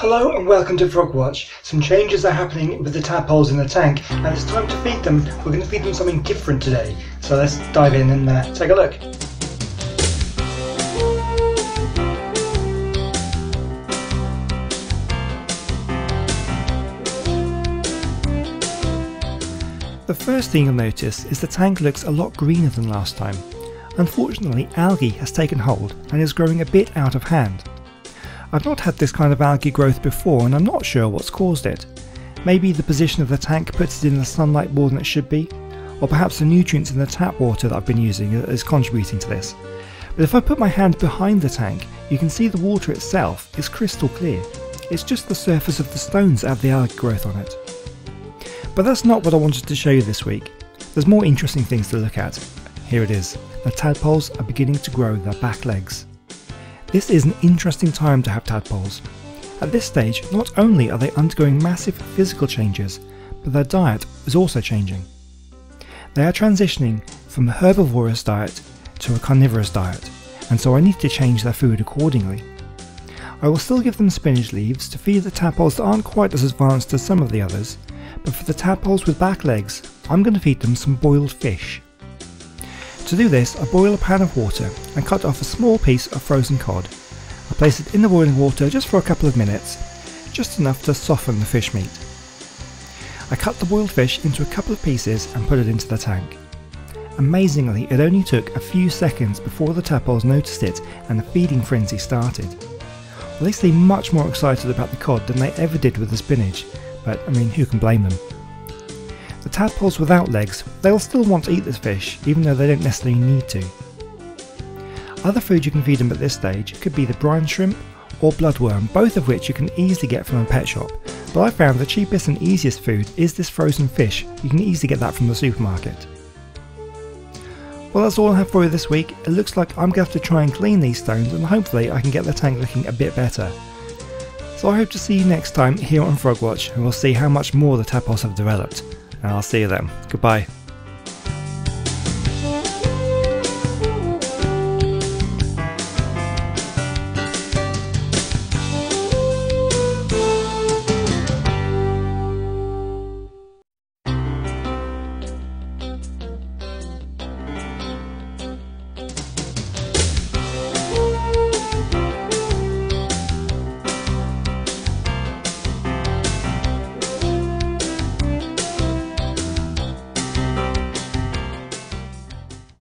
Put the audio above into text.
Hello and welcome to Frogwatch. Some changes are happening with the tadpoles in the tank and it's time to feed them. We're going to feed them something different today. So let's dive in and uh, take a look. The first thing you'll notice is the tank looks a lot greener than last time. Unfortunately, algae has taken hold and is growing a bit out of hand. I've not had this kind of algae growth before and I'm not sure what's caused it. Maybe the position of the tank puts it in the sunlight more than it should be, or perhaps the nutrients in the tap water that I've been using is contributing to this. But if I put my hand behind the tank, you can see the water itself is crystal clear. It's just the surface of the stones that have the algae growth on it. But that's not what I wanted to show you this week. There's more interesting things to look at. Here it is. The tadpoles are beginning to grow their back legs. This is an interesting time to have tadpoles. At this stage, not only are they undergoing massive physical changes, but their diet is also changing. They are transitioning from a herbivorous diet to a carnivorous diet, and so I need to change their food accordingly. I will still give them spinach leaves to feed the tadpoles that aren't quite as advanced as some of the others, but for the tadpoles with back legs, I'm going to feed them some boiled fish. To do this, I boil a pan of water and cut off a small piece of frozen cod. I place it in the boiling water just for a couple of minutes, just enough to soften the fish meat. I cut the boiled fish into a couple of pieces and put it into the tank. Amazingly, it only took a few seconds before the tadpoles noticed it and the feeding frenzy started. Well, they seem much more excited about the cod than they ever did with the spinach, but I mean, who can blame them? The tadpoles without legs, they'll still want to eat this fish, even though they don't necessarily need to. Other food you can feed them at this stage could be the brine shrimp or bloodworm, both of which you can easily get from a pet shop, but I found the cheapest and easiest food is this frozen fish, you can easily get that from the supermarket. Well that's all I have for you this week, it looks like I'm going to have to try and clean these stones and hopefully I can get the tank looking a bit better. So I hope to see you next time here on Frogwatch and we'll see how much more the tadpoles have developed. And I'll see you then. Goodbye.